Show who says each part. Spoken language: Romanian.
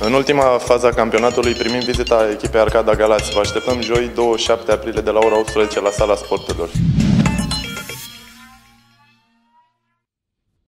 Speaker 1: În ultima fază a campionatului primim vizita echipei Arcada Galați. Vă așteptăm joi 27 aprilie de la ora 18 la sala sporturilor.